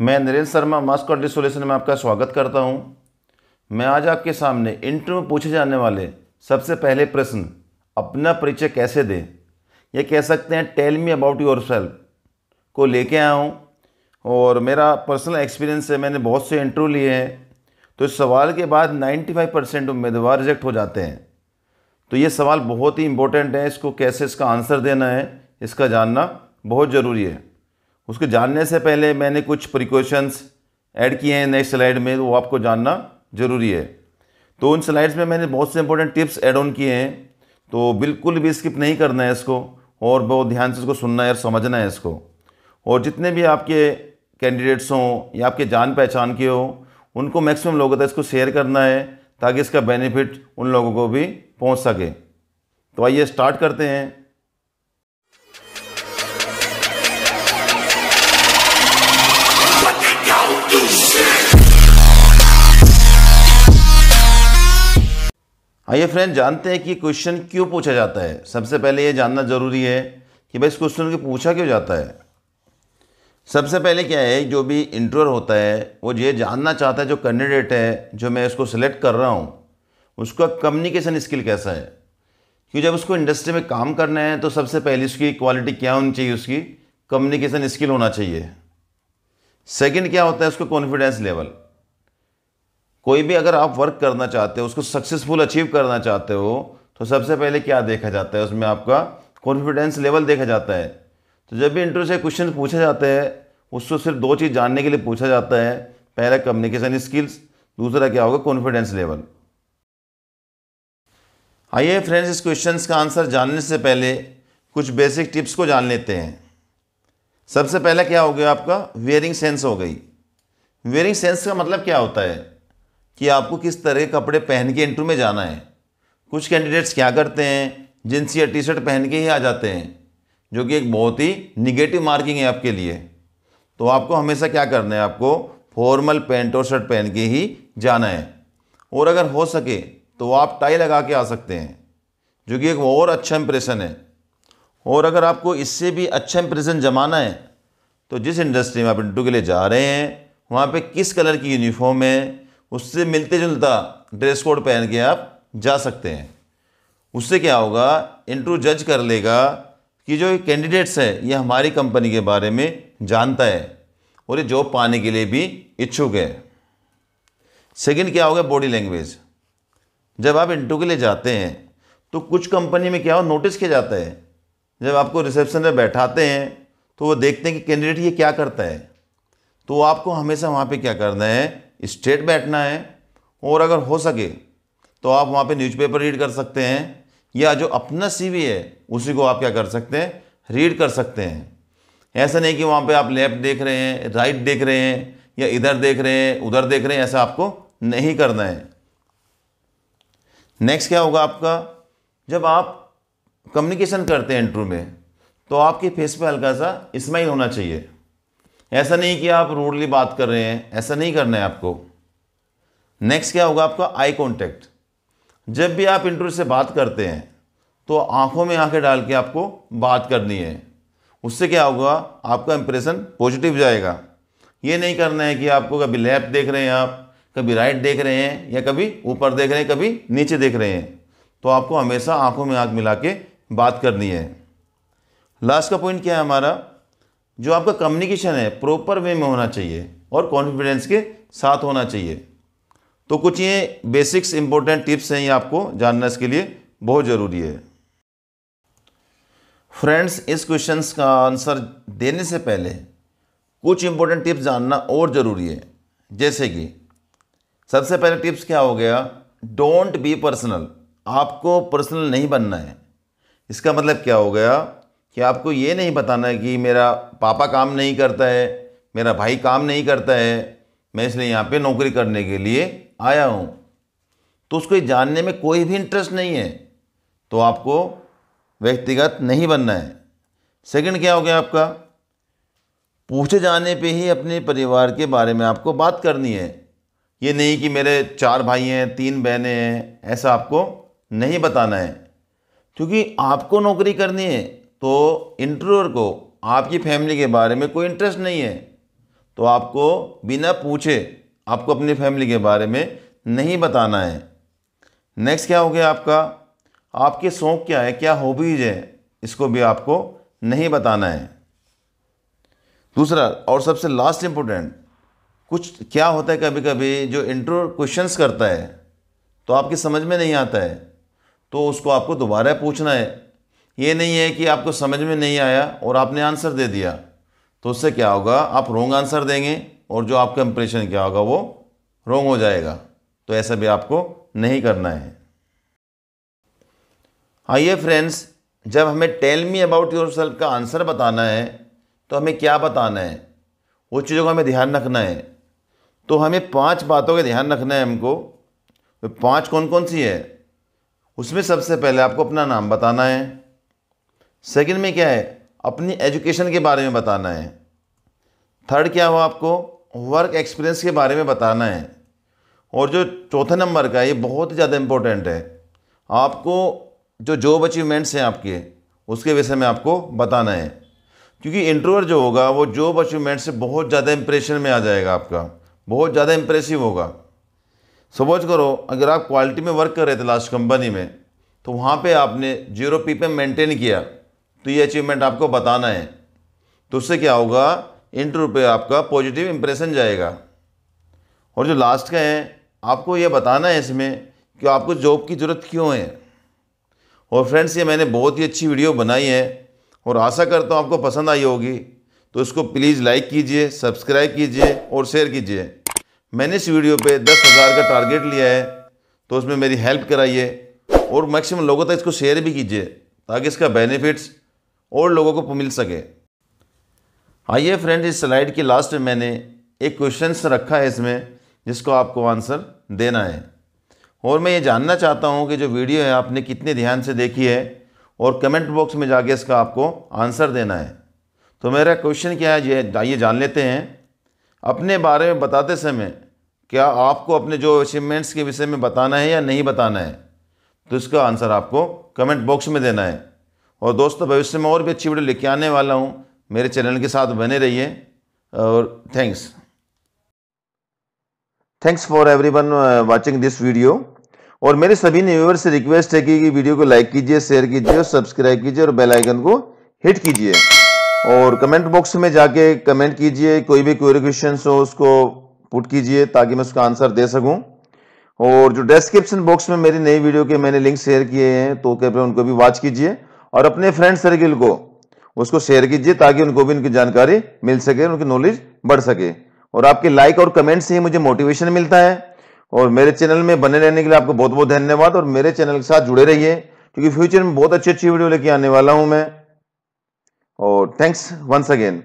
मैं नरेंद्र शर्मा मास कॉर्डी सोल्यूशन में आपका स्वागत करता हूँ। मैं आज आपके सामने इंटरव्यू में पूछे जाने वाले सबसे पहले प्रश्न, अपना परिचय कैसे दें? ये कह सकते हैं tell me about yourself को लेके आया हूँ। और मेरा पर्सनल एक्सपीरियंस है, मैंने बहुत से इंटरव्यू लिए हैं। तो इस सवाल के बाद 95 परसेंट उम्मीदवार रिजेक्ट हो जाते हैं। तो ये सवाल बहुत ही इंपॉर्टेंट है, इसको कैसे इसका आंसर देना है, इसका जानना बहुत ज़रूरी है। उसके जानने से पहले मैंने कुछ प्रिकॉशंस ऐड किए हैं नेक्स्ट स्लाइड में, वो आपको जानना ज़रूरी है। तो उन स्लाइड्स में मैंने बहुत से इंपॉर्टेंट टिप्स ऐड ऑन किए हैं। तो बिल्कुल भी स्किप नहीं करना है इसको और बहुत ध्यान से इसको सुनना है और समझना है इसको। और जितने भी आपके कैंडिडेट्स हों या आपके जान पहचान के हों, उनको मैक्सिमम लोगों तक इसको शेयर करना है ताकि इसका बेनिफिट उन लोगों को भी पहुँच सके। तो आइए स्टार्ट करते हैं। आइए फ्रेंड जानते हैं कि क्वेश्चन क्यों पूछा जाता है? सबसे पहले ये जानना ज़रूरी है कि भाई इस क्वेश्चन को पूछा क्यों जाता है? सबसे पहले क्या है, जो भी इंटरव्यूअर होता है, वो ये जानना चाहता है जो कैंडिडेट है, जो मैं इसको सिलेक्ट कर रहा हूँ, उसका कम्युनिकेशन स्किल कैसा है? क्योंकि जब उसको इंडस्ट्री में काम करना है तो सबसे पहले उसकी क्वालिटी क्या होनी चाहिए, उसकी कम्युनिकेशन स्किल होना चाहिए। सेकंड क्या होता है, उसको कॉन्फिडेंस लेवल कोई भी अगर आप वर्क करना चाहते हो, उसको सक्सेसफुल अचीव करना चाहते हो तो सबसे पहले क्या देखा जाता है? उसमें आपका कॉन्फिडेंस लेवल देखा जाता है। तो जब भी इंटरव्यू से क्वेश्चन पूछे जाते हैं, उसको सिर्फ़ दो चीज़ जानने के लिए पूछा जाता है। पहला कम्युनिकेशन स्किल्स दूसरा क्या होगा? कॉन्फिडेंस लेवल आइए फ्रेंड्स इस क्वेश्चन का आंसर जानने से पहले कुछ बेसिक टिप्स को जान लेते हैं। सबसे पहला क्या हो गया आपका? वेयरिंग सेंस हो गई। वेयरिंग सेंस का मतलब क्या होता है? कि आपको किस तरह के कपड़े पहन के इंटरव्यू में जाना है। कुछ कैंडिडेट्स क्या करते हैं? जींस या टी शर्ट पहन के ही आ जाते हैं, जो कि एक बहुत ही निगेटिव मार्किंग है आपके लिए। तो आपको हमेशा क्या करना है? आपको फॉर्मल पैंट और शर्ट पहन के ही जाना है। और अगर हो सके तो आप टाई लगा के आ सकते हैं, जो कि एक और अच्छा इंप्रेशन है। और अगर आपको इससे भी अच्छा इंप्रेशन जमाना है तो जिस इंडस्ट्री में आप इंटरव्यू के लिए जा रहे हैं, वहाँ पे किस कलर की यूनिफॉर्म है उससे मिलते जुलता ड्रेस कोड पहन के आप जा सकते हैं। उससे क्या होगा इंटरव्यू जज कर लेगा कि जो कैंडिडेट्स है, ये हमारी कंपनी के बारे में जानता है और ये जॉब पाने के लिए भी इच्छुक है। सेकंड क्या होगा बॉडी लैंग्वेज जब आप इंटरव्यू के लिए जाते हैं तो कुछ कंपनी में क्या हो नोटिस किया जाता है। जब आपको रिसेप्शन में बैठाते हैं तो वो देखते हैं कि कैंडिडेट ये क्या करता है। तो आपको हमेशा वहाँ पे क्या करना है स्ट्रेट बैठना है, और अगर हो सके तो आप वहाँ पे न्यूज़पेपर रीड कर सकते हैं, या जो अपना सीवी है, उसी को आप क्या कर सकते हैं रीड कर सकते हैं। ऐसा नहीं कि वहाँ पे आप लेफ़्ट देख रहे हैं राइट देख रहे हैं, या इधर देख रहे हैं, उधर देख रहे हैं, ऐसा आपको नहीं करना है। नेक्स्ट क्या होगा आपका? जब आप कम्युनिकेशन करते हैं इंटरव्यू में तो आपके फेस पे हल्का सा स्माइल होना चाहिए। ऐसा नहीं कि आप रूडली बात कर रहे हैं, ऐसा नहीं करना है आपको। नेक्स्ट क्या होगा आपका? आई कांटेक्ट जब भी आप इंटरव्यू से बात करते हैं तो आँखों में आँखें डाल के आपको बात करनी है। उससे क्या होगा? आपका इंप्रेशन पॉजिटिव जाएगा। ये नहीं करना है कि आपको कभी लेफ़्ट देख रहे हैं आप, कभी राइट देख रहे हैं, या कभी ऊपर देख रहे हैं, कभी नीचे देख रहे हैं। तो आपको हमेशा आँखों में आँख मिला के बात करनी है। लास्ट का पॉइंट क्या है हमारा? जो आपका कम्युनिकेशन है प्रॉपर वे में होना चाहिए और कॉन्फिडेंस के साथ होना चाहिए। तो कुछ ये बेसिक्स इंपॉर्टेंट टिप्स हैं ये आपको जानना इसके लिए बहुत ज़रूरी है। फ्रेंड्स इस क्वेश्चंस का आंसर देने से पहले कुछ इंपॉर्टेंट टिप्स जानना और ज़रूरी है। जैसे कि, सबसे पहले टिप्स क्या हो गया? डोंट बी पर्सनल आपको पर्सनल नहीं बनना है। इसका मतलब क्या हो गया? कि आपको ये नहीं बताना है कि मेरा पापा काम नहीं करता है, मेरा भाई काम नहीं करता है, मैं इसलिए यहाँ पे नौकरी करने के लिए आया हूँ। तो उसको जानने में कोई भी इंटरेस्ट नहीं है। तो आपको व्यक्तिगत नहीं बनना है। सेकंड क्या हो गया आपका? पूछे जाने पे ही अपने परिवार के बारे में आपको बात करनी है। ये नहीं कि मेरे चार भाई हैं, तीन बहनें हैं, ऐसा आपको नहीं बताना है। क्योंकि आपको नौकरी करनी है। तो इंटरव्यूअर को आपकी फैमिली के बारे में कोई इंटरेस्ट नहीं है। तो आपको बिना पूछे आपको अपनी फैमिली के बारे में नहीं बताना है। नेक्स्ट क्या हो गया आपका? आपके शौक़ क्या है? क्या हॉबीज़ है? इसको भी आपको नहीं बताना है। दूसरा और सबसे लास्ट इम्पोर्टेंट कुछ क्या होता है कभी कभी जो इंट्रो क्वेश्चंस करता है तो आपकी समझ में नहीं आता है तो उसको आपको दोबारा पूछना है। ये नहीं है कि आपको समझ में नहीं आया और आपने आंसर दे दिया तो उससे क्या होगा? आप रोंग आंसर देंगे और जो आपका इंप्रेशन क्या होगा, वो रोंग हो जाएगा। तो ऐसा भी आपको नहीं करना है। आइए फ्रेंड्स जब हमें tell me about yourself का आंसर बताना है तो हमें क्या बताना है? वो चीज़ों का हमें ध्यान रखना है। तो हमें पाँच बातों का ध्यान रखना है हमको। तो पाँच कौन कौन सी है? उसमें सबसे पहले आपको अपना नाम बताना है। सेकंड में क्या है? अपनी एजुकेशन के बारे में बताना है। थर्ड क्या हुआ आपको? वर्क एक्सपीरियंस के बारे में बताना है। और जो चौथे नंबर का ये बहुत ही ज़्यादा इम्पोर्टेंट है। आपको जो जॉब अचीवमेंट्स हैं आपके, उसके विषय में आपको बताना है। क्योंकि इंटरव्यूअर जो होगा, वो जॉब अचीवमेंट से बहुत ज़्यादा इंप्रेशन में आ जाएगा आपका। बहुत ज़्यादा इंप्रेसिव होगा। सपोज़ करो, अगर आप क्वालिटी में वर्क कर रहे थे लास्ट कंपनी में तो वहाँ पे आपने ज़ीरो पी पे मेंटेन किया। तो ये अचीवमेंट आपको बताना है। तो उससे क्या होगा? इंटरव्यू पे आपका पॉजिटिव इम्प्रेशन जाएगा। और जो लास्ट का है, आपको ये बताना है इसमें कि आपको जॉब की ज़रूरत क्यों है। और फ्रेंड्स ये मैंने बहुत ही अच्छी वीडियो बनाई है और आशा करता हूँ आपको पसंद आई होगी। तो इसको प्लीज़ लाइक कीजिए सब्सक्राइब कीजिए और शेयर कीजिए। मैंने इस वीडियो पे दस हज़ार का टारगेट लिया है तो उसमें मेरी हेल्प कराइए और मैक्सिमम लोगों तक इसको शेयर भी कीजिए ताकि इसका बेनिफिट्स और लोगों को मिल सके। आइए फ्रेंड्स इस स्लाइड के लास्ट में मैंने एक क्वेश्चन रखा है इसमें, जिसको आपको आंसर देना है। और मैं ये जानना चाहता हूँ कि जो वीडियो है, आपने कितने ध्यान से देखी है और कमेंट बॉक्स में जाके इसका आपको आंसर देना है। तो मेरा क्वेश्चन क्या है, ये, आइए जान लेते हैं। अपने बारे में बताते समय, क्या आपको अपने जो अचीवमेंट्स के विषय में बताना है या नहीं बताना है? तो इसका आंसर आपको कमेंट बॉक्स में देना है। और दोस्तों, भविष्य में और भी अच्छी वीडियो लेके आने वाला हूँ। मेरे चैनल के साथ बने रहिए और thanks thanks for everyone watching this video और मेरे सभी व्यूवर से रिक्वेस्ट है कि वीडियो को लाइक कीजिए शेयर कीजिए और सब्सक्राइब कीजिए और बेल आइकन को हिट कीजिए। और कमेंट बॉक्स में जाके कमेंट कीजिए, कोई भी क्वेरी क्वेश्चन हो, उसको पुट कीजिए ताकि मैं उसका आंसर दे सकूँ। और जो डिस्क्रिप्शन बॉक्स में मेरी नई वीडियो के मैंने लिंक शेयर किए हैं तो कृपया उनको भी वॉच कीजिए। और अपने फ्रेंड सर्किल को, उसको शेयर कीजिए ताकि उनको भी उनकी जानकारी मिल सके, उनकी नॉलेज बढ़ सके। और आपके लाइक और कमेंट से ही मुझे मोटिवेशन मिलता है। और मेरे चैनल में बने रहने के लिए आपको बहुत बहुत धन्यवाद। और मेरे चैनल के साथ जुड़े रहिए, क्योंकि फ्यूचर में बहुत अच्छी अच्छी वीडियो लेके आने वाला हूँ मैं। और थैंक्स वंस अगेन